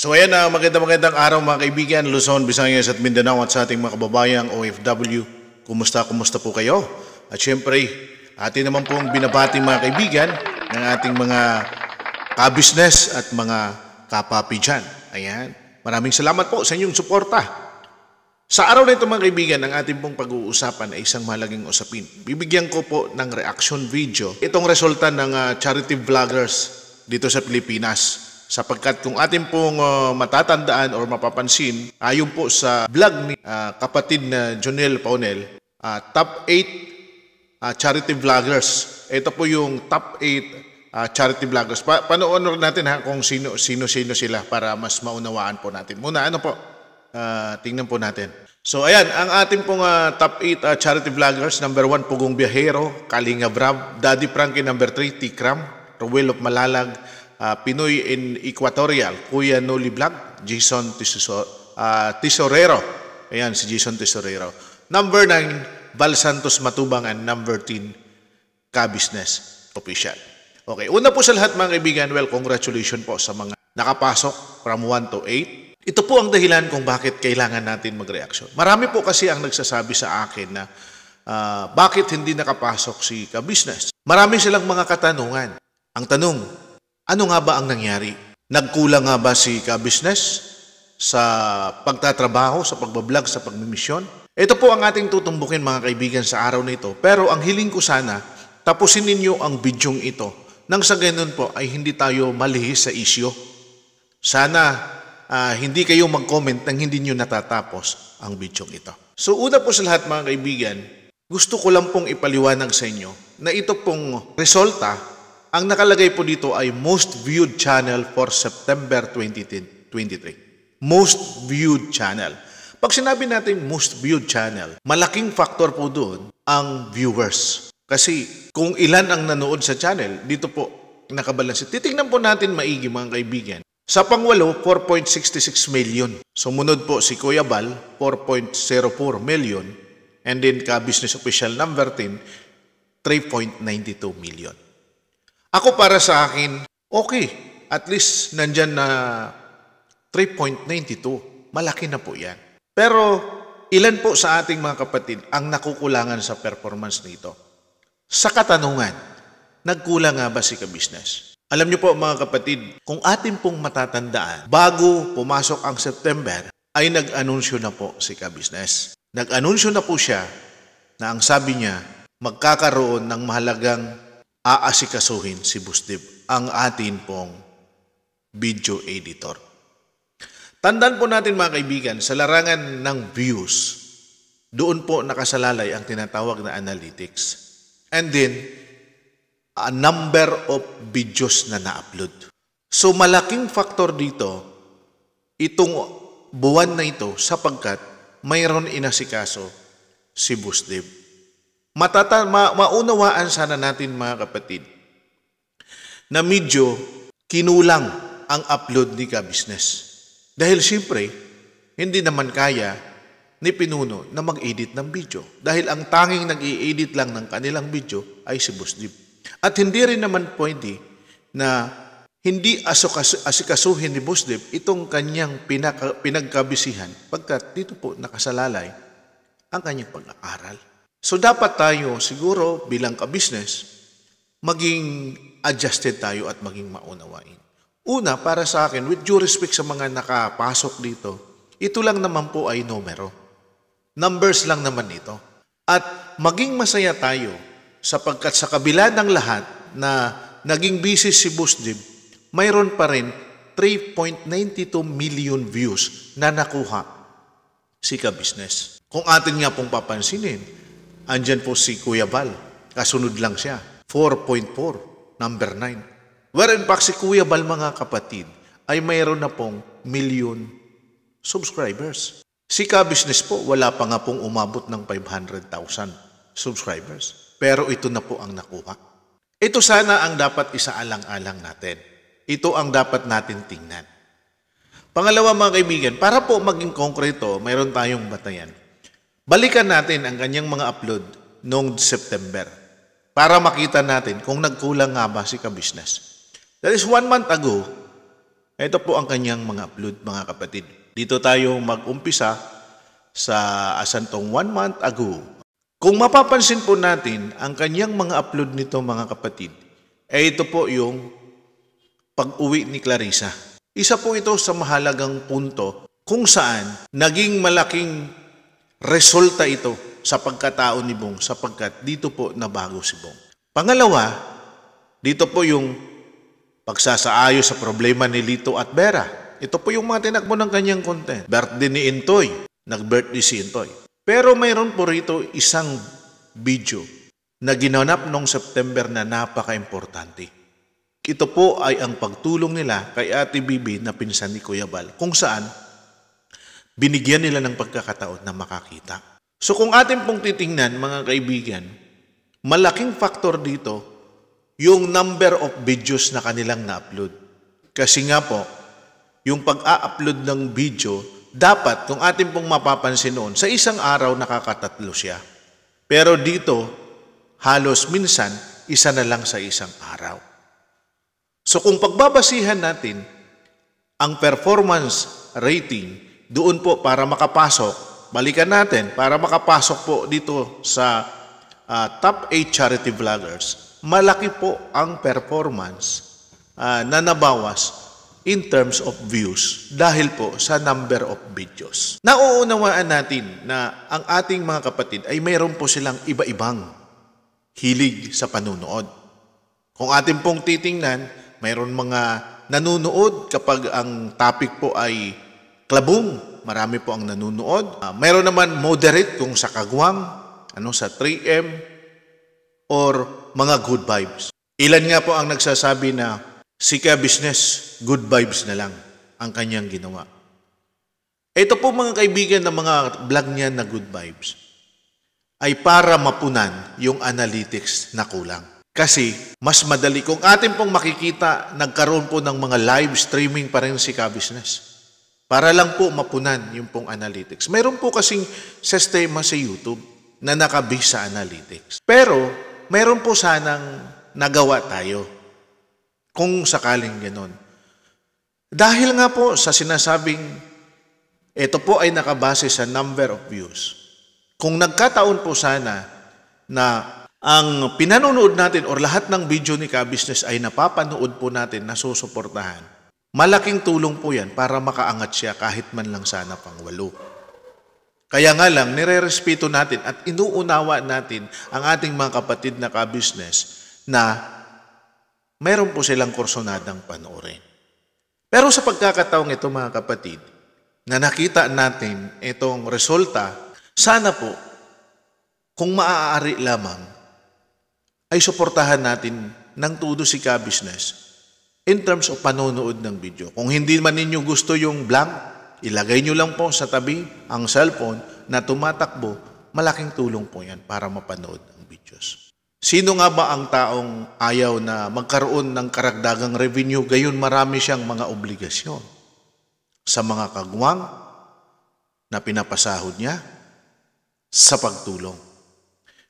So ayan na, magandang magandang araw mga kaibigan, Luzon, Visayas at Mindanao at sa ating mga kababayang OFW. Kumusta, kumusta po kayo? At syempre, atin naman pong binabati mga kaibigan ng ating mga ka-business at mga kapapi dyan. Ayan, maraming salamat po sa inyong suporta. Sa araw na ito mga kaibigan, ang ating pong pag-uusapan ay isang mahalagang usapin. Bibigyan ko po ng reaction video. Itong resulta ng ah, charity vloggers dito sa Pilipinas. Sapagkat kung ating pong ah, matatandaan or mapapansin, ayon po sa vlog ni ah, kapatid na Jonel Paunel, ah, top 8 ah, charity vloggers. Ito po yung top 8 ah, charity vloggers. Pa panoorin natin ha kung sino sino sila para mas maunawaan po natin. Muna ano po? Ah, tingnan po natin. So ayan, ang ating pong ah, top 8 ah, charity vloggers, number 1 Pugong Biyahero, Kalinga Brab, Daddy Frankie number 3 Tikram, Ruel of Malalag, ah, Pinoy in Equatorial, Kuya Noli Vlog, Jason Tiso, ah, Tisorero. Ayan si Jason Tisorero. Number 9 Val Santos Matubang and number 10 Ka-Business Official. Okay, una po sa lahat mga kaibigan, well, congratulations po sa mga nakapasok from 1 to 8. Ito po ang dahilan kung bakit kailangan natin mag-reaction. Marami po kasi ang nagsasabi sa akin na ah, bakit hindi nakapasok si ka-business. Marami silang mga katanungan. Ang tanong, ano nga ba ang nangyari? Nagkulang nga ba si ka-business sa pagtatrabaho, sa pagbablog, sa pagmimisyon? Ito po ang ating tutumbukin mga kaibigan sa araw na ito. Pero ang hiling ko sana, tapusin ninyo ang bidyong ito nang sa ganun po ay hindi tayo malihis sa isyo. Sana ah, hindi kayo mag-comment nang hindi nyo natatapos ang bidyong ito. So una po sa lahat mga kaibigan, gusto ko lang pong ipaliwanag sa inyo na ito pong resulta, ang nakalagay po dito ay most viewed channel for September 2023. Most viewed channel. Pag sinabi natin most viewed channel, malaking factor po doon ang viewers. Kasi kung ilan ang nanood sa channel, dito po nakabalansin. Titingnan po natin maigi mga kaibigan. Sa pangwalo, 4.66 million. Sumunod po si Kuya Bal, 4.04 million. And then ka-business official number 10, 3.92 million. Ako para sa akin, okay. At least nandyan na 3.92. Malaki na po yan. Pero ilan po sa ating mga kapatid ang nakukulangan sa performance nito? Sa katanungan, nagkulang nga ba si ka-business? Alam niyo po mga kapatid, kung atin pong matatandaan, bago pumasok ang September, ay nag-anunsyo na po si ka-business. Nag-anunsyo na po siya na ang sabi niya, magkakaroon ng mahalagang aasikasuhin si Bustib, ang atin pong video editor. Tandaan po natin mga kaibigan, sa larangan ng views, doon po nakasalalay ang tinatawag na analytics. And then, a number of videos na na-upload. So malaking factor dito, itong buwan na ito sapagkat mayroon inasikaso si Busdib. Matata, ma, maunawaan sana natin mga kapatid na medyo kinulang ang upload ni ka-business. Dahil siyempre, hindi naman kaya ni Pinuno na mag-edit ng video. Dahil ang tanging nag-i-edit lang ng kanilang video ay si Busdib. At hindi rin naman pwede na hindi asikasuhin ni Busdib itong kanyang pinagkabisihan pagkat dito po nakasalalay ang kanyang pag-aaral. So dapat tayo siguro bilang ka-business maging adjusted tayo at maging maunawain. Una, para sa akin, with due respect sa mga nakapasok dito, ito lang naman po ay numero. Numbers lang naman ito. At maging masaya tayo sapagkat sa kabila ng lahat na naging busy si Busdib, mayroon pa rin 3.92 million views na nakuha si ka-business. Kung atin nga pong papansinin, andyan po si Kuya Val, kasunod lang siya, 4.4, number 9. Wherein pa si Kuya Val mga kapatid ay mayroon na pong million subscribers. Si ka-business po, wala pa nga pong umabot ng 500,000 subscribers. Pero ito na po ang nakuha. Ito sana ang dapat isaalang-alang natin. Ito ang dapat natin tingnan. Pangalawa mga kaibigan, para po maging konkreto, mayroon tayong batayan. Balikan natin ang kanyang mga upload noong September para makita natin kung nagkulang nga ba si ka-business. That is one month ago, Ito po ang kanyang mga upload mga kapatid. Dito tayo mag-umpisa sa asantong one month ago. Kung mapapansin po natin, ang kanyang mga upload nito mga kapatid, ay ito po yung pag-uwi ni Clarissa. Isa po ito sa mahalagang punto kung saan naging malaking resulta ito sa pagkatao ni Bong sapagkat dito po nabago si Bong. Pangalawa, dito po yung pagsasaayo sa problema ni Lito at Vera. Ito po yung mga tinakbo ng kanyang content. Birthday ni Intoy. Nag-birthday si Intoy. Pero mayroon po rito isang video na ginanap noong September na napaka-importante. Ito po ay ang pagtulong nila kay Ate Bibi na pinsan ni Kuya Bal kung saan binigyan nila ng pagkakataon na makakita. So kung atin pong titingnan mga kaibigan, malaking factor dito yung number of videos na kanilang na-upload. Kasi nga po, yung pag-a-upload ng video, dapat kung atin pong mapapansin noon, sa isang araw nakakatatlo siya. Pero dito, halos minsan, isa na lang sa isang araw. So kung pagbabasihan natin ang performance rating doon po para makapasok, balikan natin, para makapasok po dito sa uh, top 8 charity vloggers, malaki po ang performance uh, na nabawas in terms of views dahil po sa number of videos. Nauunawaan natin na ang ating mga kapatid ay mayroon po silang iba-ibang hilig sa panunood. Kung atin pong titingnan, mayroon mga nanunood kapag ang topic po ay klabong. Marami po ang nanunood. Uh, mayroon naman moderate kung sa kagwang, ano sa 3M, or mga good vibes. Ilan nga po ang nagsasabi na sika business, good vibes na lang ang kanyang ginawa. Ito po mga kaibigan ng mga vlog niya na good vibes ay para mapunan yung analytics na kulang. Kasi mas madali. Kung atin pong makikita, nagkaroon po ng mga live streaming pa rin si Ka-Business. Para lang po mapunan yung pong analytics. Meron po kasing sistema sa YouTube na nakabase sa analytics. Pero, meron po sanang nagawa tayo kung sakaling ganon. Dahil nga po sa sinasabing ito po ay nakabase sa number of views. Kung nagkataon po sana na ang pinanonood natin or lahat ng video ni Ka-Business ay napapanood po natin na susuportahan, malaking tulong po yan para makaangat siya kahit man lang sana pang walo. Kaya nga lang, nire-respeto natin at inuunawa natin ang ating mga kapatid na ka-business na mayroon po silang kursonadang panoorin. Pero sa pagkakataong ito mga kapatid, na nakita natin itong resulta, sana po, kung maaari lamang, ay suportahan natin ng todo si ka-business in terms of panonood ng video. Kung hindi man ninyo gusto yung blank, ilagay nyo lang po sa tabi ang cellphone na tumatakbo, malaking tulong po yan para mapanood ang videos. Sino nga ba ang taong ayaw na magkaroon ng karagdagang revenue gayon marami siyang mga obligasyon sa mga kagwang na pinapasahod niya sa pagtulong?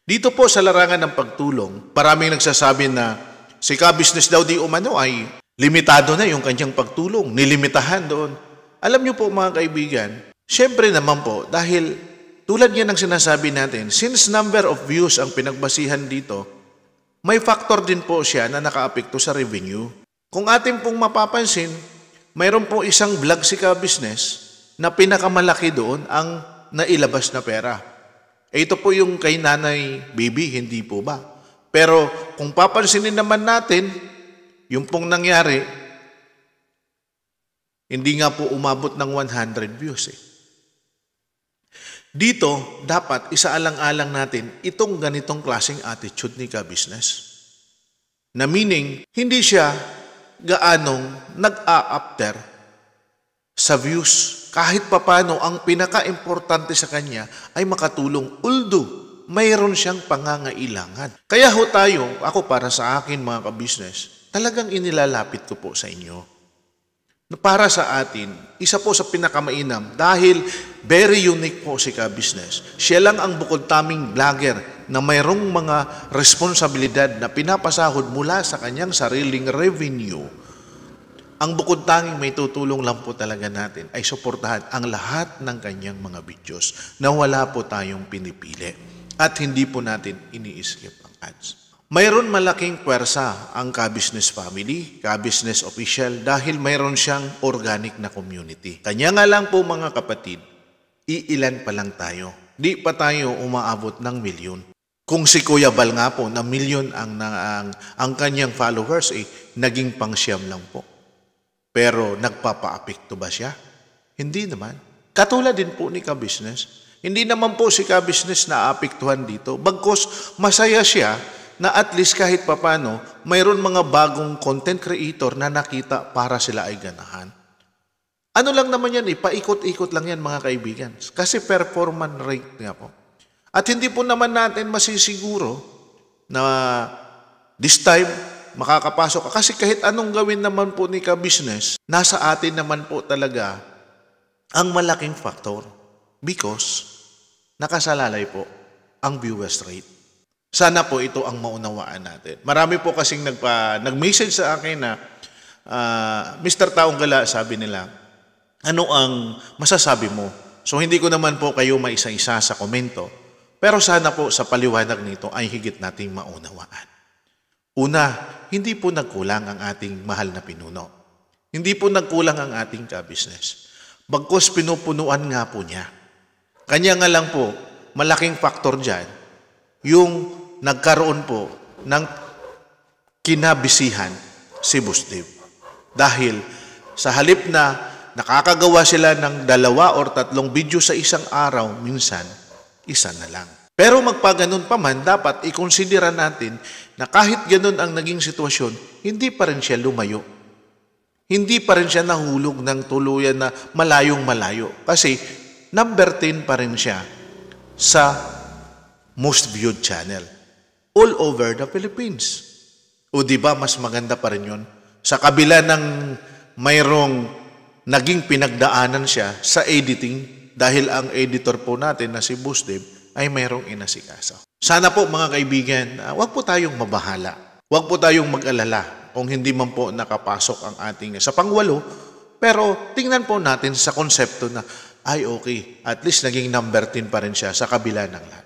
Dito po sa larangan ng pagtulong, maraming nagsasabi na si ka-business daw di umano ay limitado na yung kanyang pagtulong, nilimitahan doon. Alam niyo po mga kaibigan, syempre naman po dahil tulad niya ng sinasabi natin, since number of views ang pinagbasihan dito, may factor din po siya na nakaapekto sa revenue. Kung atin pong mapapansin, mayroon po isang vlog si ka-business na pinakamalaki doon ang nailabas na pera. Ito po yung kay nanay baby, hindi po ba? Pero kung papansinin naman natin, yung pong nangyari, hindi nga po umabot ng 100 views eh. Dito, dapat isaalang-alang natin itong ganitong klaseng attitude ni ka-business. Na meaning, hindi siya gaanong nag-a-after sa views kahit papano ang pinaka-importante sa kanya ay makatulong. Uldo, mayroon siyang pangangailangan. Kaya ho tayo, ako para sa akin mga ka-business, talagang inilalapit ko po sa inyo. Na para sa atin, isa po sa pinakamainam dahil very unique po si ka-business. Siya lang ang bukod taming vlogger na mayroong mga responsibilidad na pinapasahod mula sa kanyang sariling revenue ang bukod tanging may tutulong lang po talaga natin ay suportahan ang lahat ng kanyang mga videos na wala po tayong pinipili at hindi po natin ini-skip ang ads. Mayroon malaking pwersa ang ka-business family, ka-business official dahil mayroon siyang organic na community. Kanya nga lang po mga kapatid, iilan pa lang tayo. Di pa tayo umaabot ng milyon. Kung si Kuya Bal nga po na milyon ang, ang, ang kanyang followers, eh, naging pang siyam lang po. Pero nagpapa-apekto ba siya? Hindi naman. Katulad din po ni ka-business. Hindi naman po si ka-business na apektuhan dito. Bagkos masaya siya na at least kahit papano, mayroon mga bagong content creator na nakita para sila ay ganahan. Ano lang naman yan eh, paikot-ikot lang yan mga kaibigan. Kasi performance rate nga po. At hindi po naman natin masisiguro na this time makakapasok ka. Kasi kahit anong gawin naman po ni ka-business, nasa atin naman po talaga ang malaking factor because nakasalalay po ang viewers rate. Sana po ito ang maunawaan natin. Marami po kasing nagpa, nag-message sa akin na uh, ah, Mr. Taong Gala, sabi nila, ano ang masasabi mo? So hindi ko naman po kayo maisa-isa sa komento, pero sana po sa paliwanag nito ay higit nating maunawaan. Una, hindi po nagkulang ang ating mahal na pinuno. Hindi po nagkulang ang ating ka-business. Bagkos pinupunuan nga po niya. Kanya nga lang po, malaking faktor dyan, yung nagkaroon po ng kinabisihan si Busdib. Dahil sa halip na nakakagawa sila ng dalawa or tatlong video sa isang araw, minsan, isa na lang. Pero magpaganon pa man, dapat ikonsidera natin na kahit ganun ang naging sitwasyon, hindi pa rin siya lumayo. Hindi pa rin siya nahulog ng tuluyan na malayong malayo. Kasi number 10 pa rin siya sa most viewed channel all over the Philippines. O di ba mas maganda pa rin yun? Sa kabila ng mayroong naging pinagdaanan siya sa editing dahil ang editor po natin na si Busdeb ay mayroong inasikaso. Sana po mga kaibigan, uh, wag po tayong mabahala. Huwag po tayong mag-alala kung hindi man po nakapasok ang ating sa pangwalo. Pero tingnan po natin sa konsepto na, ay okay, at least naging number 10 pa rin siya sa kabila ng lahat.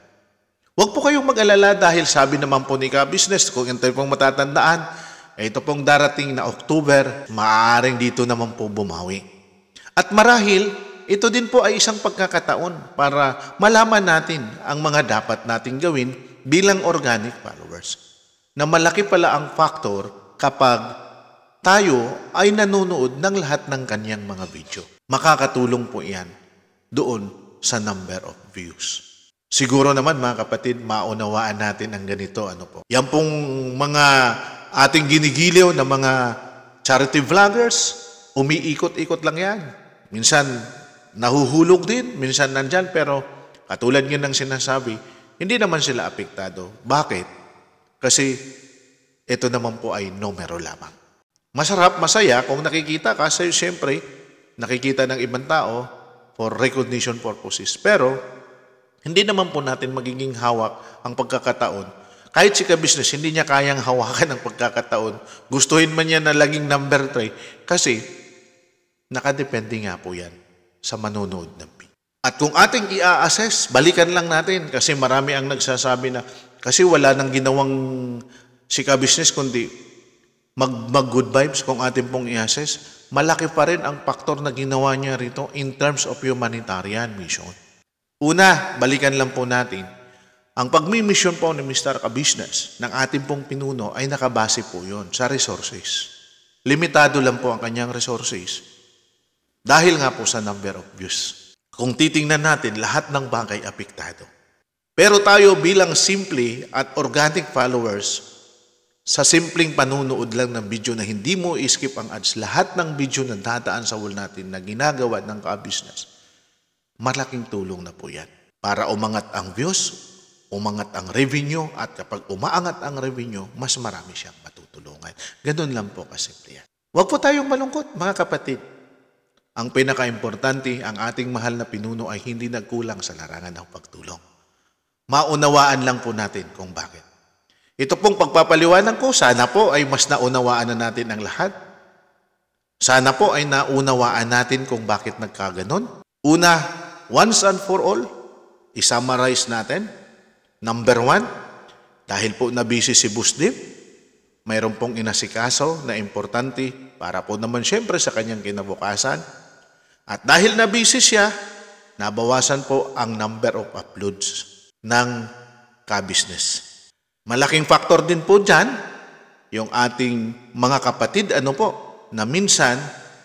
Huwag po kayong mag-alala dahil sabi naman po ni ka-business, kung ito pong matatandaan, ito pong darating na October, maaaring dito naman po bumawi. At marahil, ito din po ay isang pagkakataon para malaman natin ang mga dapat nating gawin bilang organic followers. Na malaki pala ang factor kapag tayo ay nanonood ng lahat ng kanyang mga video. Makakatulong po iyan doon sa number of views. Siguro naman mga kapatid, maunawaan natin ang ganito. Ano po? Yan pong mga ating ginigiliw na mga charity vloggers, umiikot-ikot lang yan. Minsan nahuhulog din, minsan nandyan, pero katulad nga ng sinasabi, hindi naman sila apektado. Bakit? Kasi ito naman po ay numero lamang. Masarap, masaya kung nakikita ka, kasi siyempre, nakikita ng ibang tao for recognition purposes. Pero, hindi naman po natin magiging hawak ang pagkakataon. Kahit si ka-business, hindi niya kayang hawakan ang pagkakataon. Gustuhin man niya na laging number 3 kasi nakadepende nga po yan sa manonood ng video. At kung ating i-assess, balikan lang natin kasi marami ang nagsasabi na kasi wala nang ginawang sika business kundi mag, mag good vibes kung ating pong i-assess, malaki pa rin ang faktor na ginawa niya rito in terms of humanitarian mission. Una, balikan lang po natin, ang pagmi-mission po ni Mr. Ka-Business ng ating pong pinuno ay nakabase po yon sa resources. Limitado lang po ang kanyang resources. Dahil nga po sa number of views. Kung titingnan natin, lahat ng bagay apektado. Pero tayo bilang simple at organic followers, sa simpleng panunood lang ng video na hindi mo skip ang ads, lahat ng video na dadaan sa wall natin na ginagawa ng ka-business, malaking tulong na po yan. Para umangat ang views, umangat ang revenue, at kapag umaangat ang revenue, mas marami siyang matutulungan. Ganun lang po kasimple yan. Huwag po tayong malungkot, mga kapatid. Ang pinakaimportante, ang ating mahal na pinuno ay hindi nagkulang sa larangan ng pagtulong. Maunawaan lang po natin kung bakit. Ito pong pagpapaliwanag ko, sana po ay mas naunawaan na natin ang lahat. Sana po ay naunawaan natin kung bakit nagkaganon. Una, once and for all, isummarize natin. Number one, dahil po nabisi si Busdim, mayroon pong inasikaso na importante para po naman siyempre sa kanyang kinabukasan. At dahil nabisi siya, nabawasan po ang number of uploads ng ka-business. Malaking factor din po dyan, yung ating mga kapatid, ano po, na minsan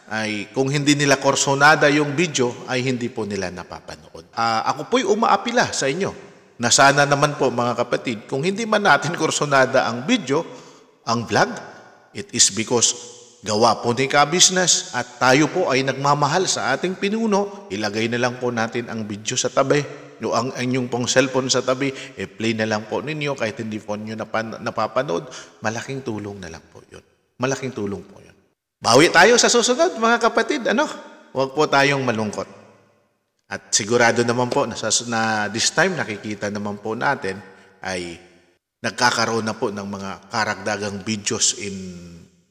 ay kung hindi nila korsonada yung video, ay hindi po nila napapanood. Ah, ako po'y umaapila sa inyo na sana naman po mga kapatid, kung hindi man natin korsonada ang video, ang vlog, it is because gawa po ni ka-business at tayo po ay nagmamahal sa ating pinuno, ilagay na lang po natin ang video sa tabi yung ang inyong pong cellphone sa tabi, eh, play na lang po ninyo kahit hindi po nyo napan, napapanood, malaking tulong na lang po yun. Malaking tulong po yun. Bawi tayo sa susunod, mga kapatid. Ano? Huwag po tayong malungkot. At sigurado naman po na, na this time nakikita naman po natin ay nagkakaroon na po ng mga karagdagang videos in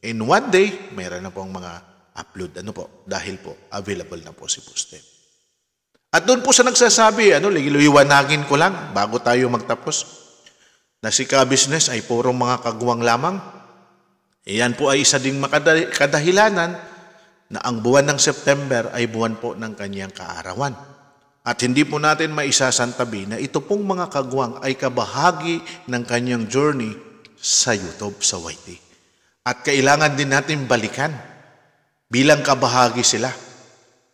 in one day, mayroon na pong mga upload ano po dahil po available na po si Postem. At doon po sa nagsasabi, ano, liwanagin ko lang bago tayo magtapos, na si ka-business ay puro mga kagwang lamang. Iyan po ay isa ding makadahilanan na ang buwan ng September ay buwan po ng kanyang kaarawan. At hindi po natin maisasantabi na ito pong mga kagwang ay kabahagi ng kanyang journey sa YouTube, sa YT. At kailangan din natin balikan bilang kabahagi sila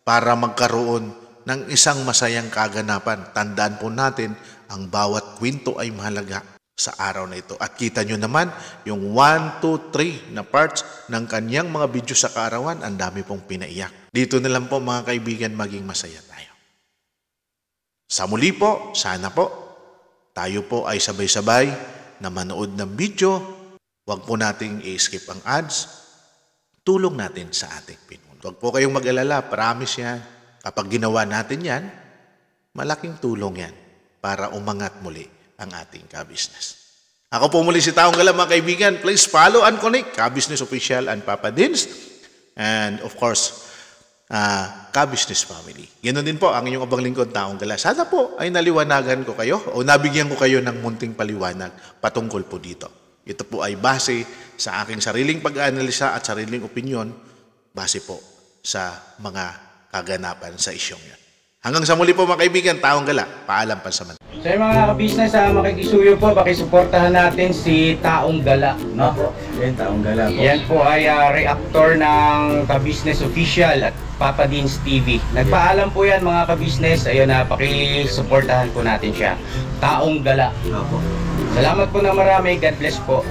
para magkaroon ng isang masayang kaganapan. Tandaan po natin, ang bawat kwento ay mahalaga sa araw na ito. At kita nyo naman, yung 1, 2, 3 na parts ng kanyang mga video sa kaarawan, ang dami pong pinaiyak. Dito na lang po mga kaibigan, maging masaya tayo. Sa muli po, sana po, tayo po ay sabay-sabay na manood ng video. Huwag po nating i-skip ang ads. Tulong natin sa ating pinuno. Huwag po kayong mag-alala, promise yan Kapag ginawa natin yan, malaking tulong yan para umangat muli ang ating ka-business. Ako po muli si Taong Gala mga kaibigan. Please follow and connect ka-business official and Papa Dins. And of course, uh, ka-business family. Ganoon din po ang inyong abang lingkod Taong Gala. Sana po ay naliwanagan ko kayo o nabigyan ko kayo ng munting paliwanag patungkol po dito. Ito po ay base sa aking sariling pag-analisa at sariling opinion base po sa mga kaganapan sa isyong yan. Hanggang sa muli po mga kaibigan, taong gala, paalam pa sa man. So yung mga ka-business, uh, makikisuyo po, pakisuportahan natin si Taong Gala. No? Yan, taong gala po. Yan po ay uh, reactor ng ka-business official at Papa Dean's TV. Nagpaalam po yan mga ka-business, ayun na, uh, pakisuportahan po natin siya. Taong Gala. Opo. Salamat po na marami, God bless po.